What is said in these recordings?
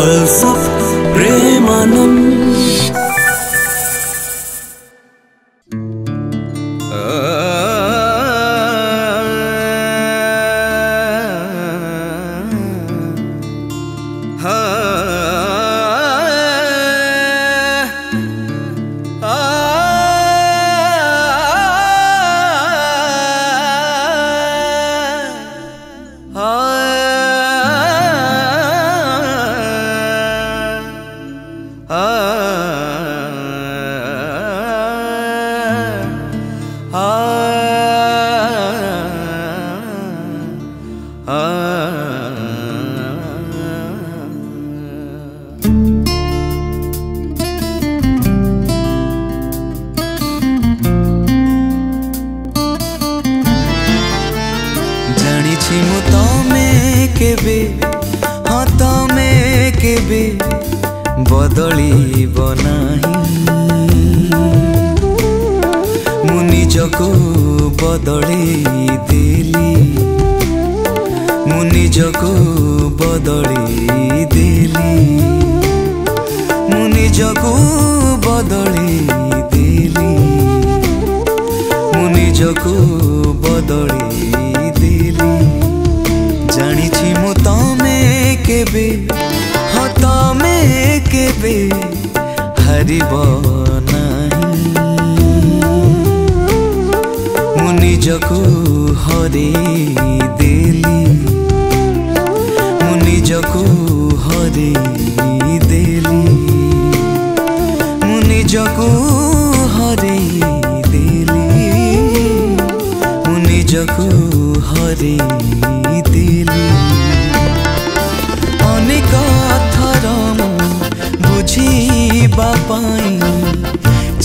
all suffer. কেবে ହଁ ତମେ କେବେ ବଦଳିବ ନାହିଁ ମୁଁ ନିଜକୁ ବଦଳେଇ ଦେଲି ମୁଁ ନିଜକୁ ବଦଳେଇ ଦେଲି ମୁଁ ନିଜକୁ ବଦଳେଇ ଦେଲି ମୁଁ ନିଜକୁ ଫେରିବ ନାହିଁ ମୁଁ ନିଜକୁ ହରେଇ ଦେଲି ମୁଁ ନିଜକୁ ହରେଇ ଦେଲି ମୁଁ ନିଜକୁ ହରେଇ ଦେଲି ମୁଁ ନିଜକୁ ହରେଇ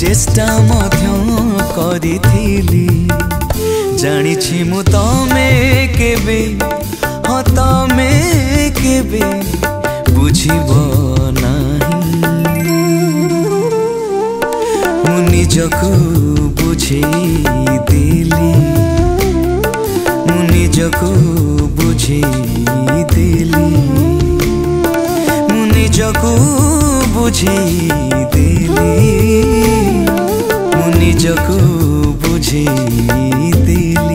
চেষ্টা মধ্যে করিছিলি জানিছি মু তমে কেবে হ তমে কেবে বুঝিব নাহি মু নিজকু বুঝেই দিলি মু নিজকু বুঝেই দিলি মু নিজকু বুঝেই बुझे दिली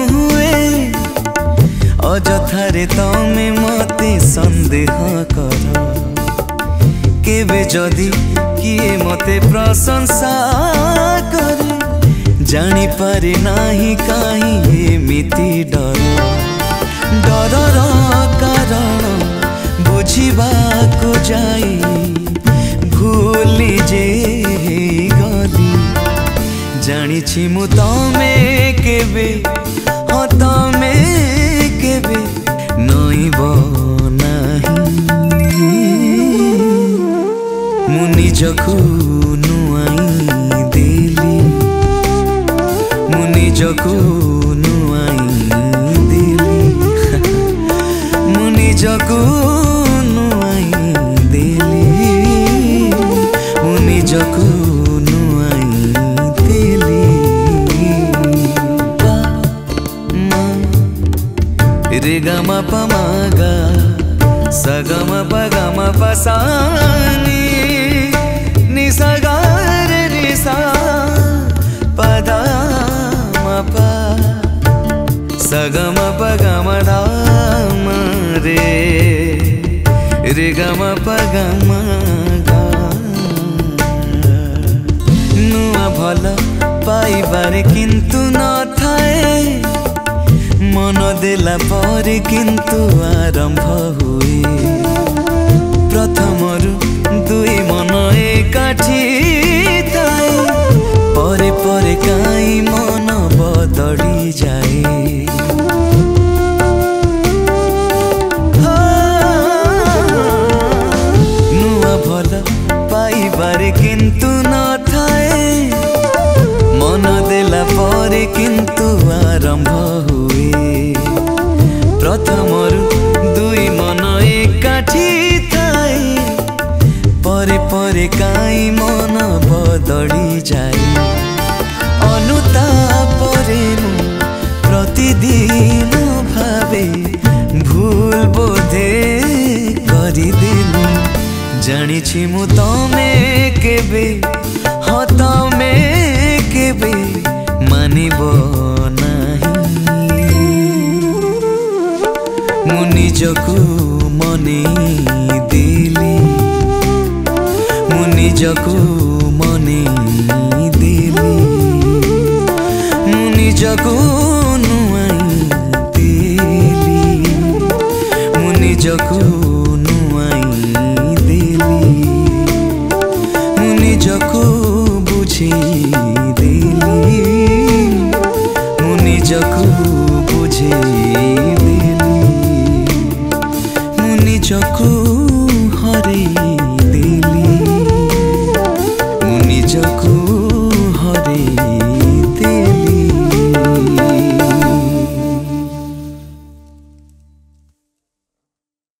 अजथारे तमें मत सन्देह कर के किए मत प्रशंसा कर जानी पारे ना कहीं डर डर कारण बुझा को जाई भूल जा तमें के ନିଜକୁ ନୁଆଇ ଦେଲି ମୁଁ ନିଜକୁ ନୁଆଇ ଦେଲି ମୁଁ ନିଜକୁ ନୁଆଇ ଦେଲି ମୁଁ ନିଜକୁ ନୁଆଇ ଦେଲି ରେ ଗମ ପମାଗା ସଗମ ପଗମ ପସା gama pagama ନୂଆ ଭଲ ପାଇବାରେ କିନ୍ତୁ ନଥାଏ ମନ ଦେଲା ପରେ କିନ୍ତୁ ଆରମ୍ଭ ହୁଏ কাই মন বদলি যাই অনুতাপরে প্রতিদিন ভাবে ভুল বোধে করিদিন জানিছি মু তমে কেবে হতমে কেবে মানিব নাহি মু নিজকু মনে ନିଜକୁ ମନେ ଦେଲି ମୁଁ ନିଜକୁ